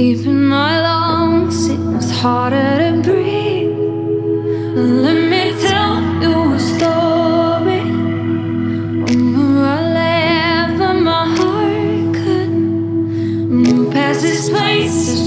Deep in my lungs, it was harder to breathe. Let me tell you a story. Remember I left, but my heart couldn't move past this place.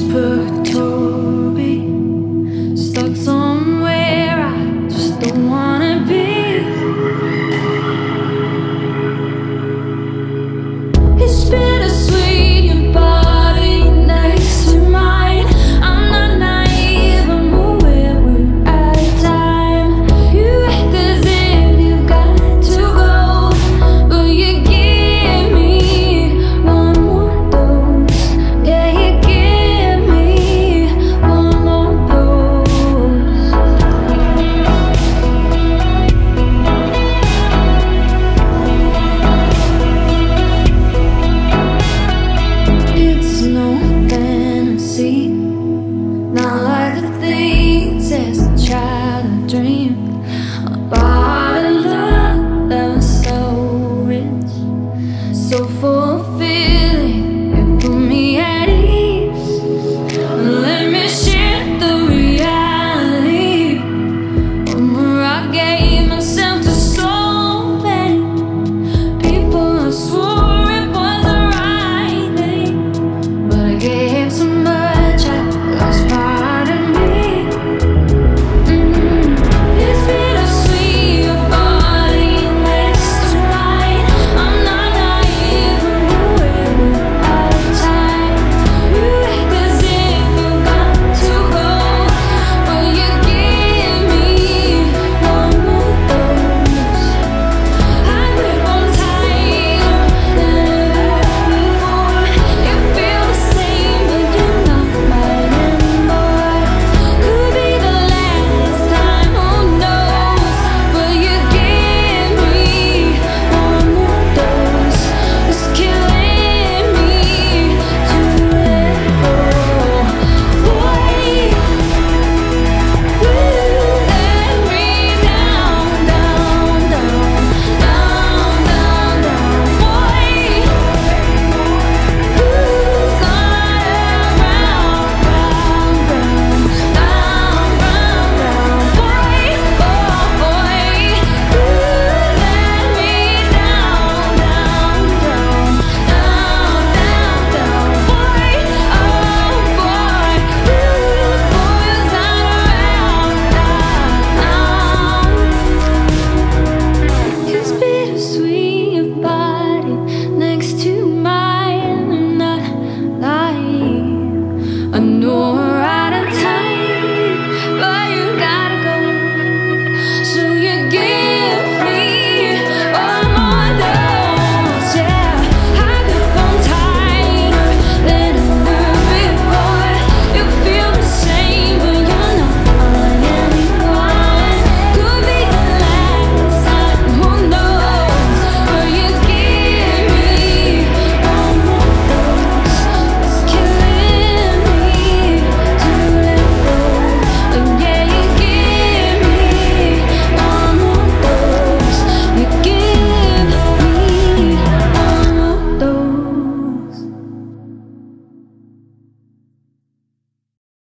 A child I dreamed.